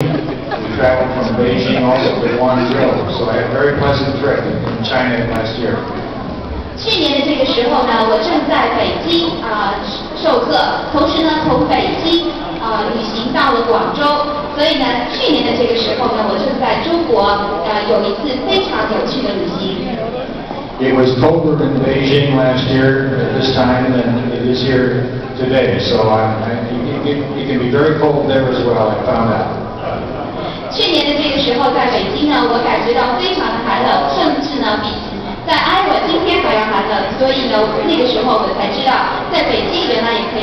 We traveled from Beijing also to Guangzhou, so I had a very pleasant trip in China last year. 去年的这个时候呢，我正在北京啊、授课，同时呢从北京啊、旅行到了广州，所以呢去年的这个时候呢，我正在中国呃有一次非常有趣的旅行。 It was colder in Beijing last year at this time than it is here today, so I, I, it, it, it can be very cold there as well, I found out. 呢，我感觉到非常的寒冷，甚至呢比在埃文今天还要寒冷，所以呢那个时候我才知道，在北京原来也。